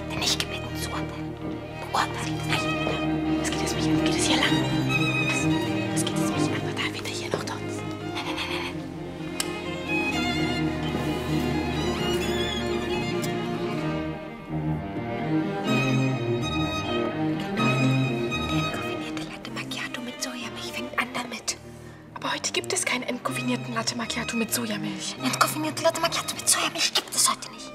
Ich habe nicht gebeten zu urteilen. Beurteilen? Nein. Was geht es mich an? Geht es hier lang? Was, was geht es mich an? Da weder hier noch dort. Nein, nein, nein, nein. Der entkoffinierte Latte Macchiato mit Sojamilch fängt an damit. Aber heute gibt es keinen entkoffinierten Latte Macchiato mit Sojamilch. Entkoffinierte Latte Macchiato mit Sojamilch gibt es heute nicht.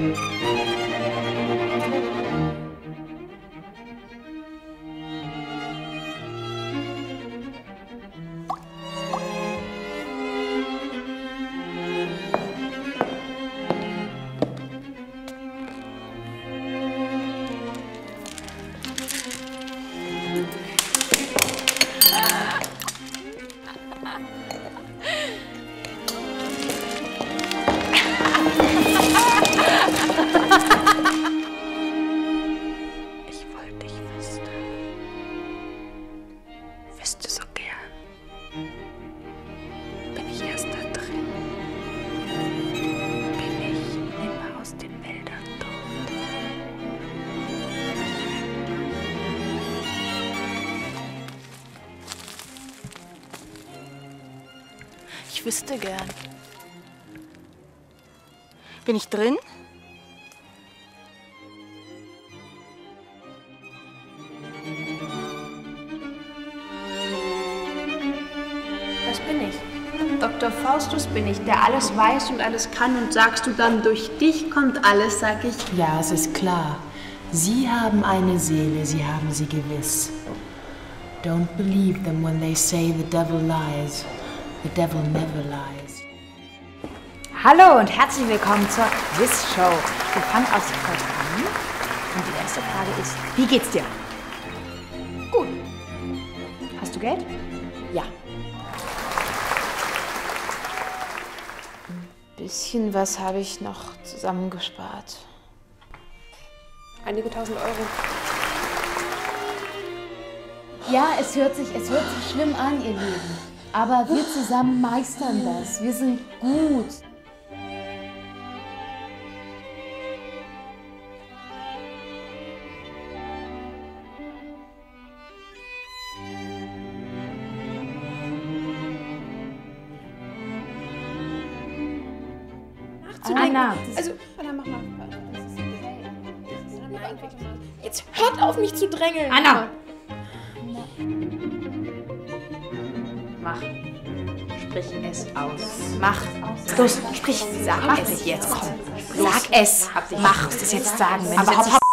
Ich Ich wüsste gern. Bin ich drin? Das bin ich. Dr. Faustus bin ich, der alles weiß und alles kann. Und sagst du dann, durch dich kommt alles, sag ich. Ja, es ist klar. Sie haben eine Seele, Sie haben sie gewiss. Don't believe them when they say the devil lies. The devil never lies. Hallo und herzlich willkommen zur Quiz-Show. Wir fangen aus sofort an. Und die erste Frage ist, wie geht's dir? Gut. Hast du Geld? Ja. Bisschen was habe ich noch zusammengespart. Einige tausend Euro. Ja, es hört sich, es hört sich schlimm an, ihr Lieben. Aber wir zusammen meistern das. Wir sind gut. Anna, Also, Anna, mach mal. Jetzt hört auf mich zu drängeln. Anna! Mach. Sprich es aus. Mach. Los, sprich. Sag es jetzt. Komm. Sag es. Mach. Das jetzt sagen. Wenn Aber hopp, hopp.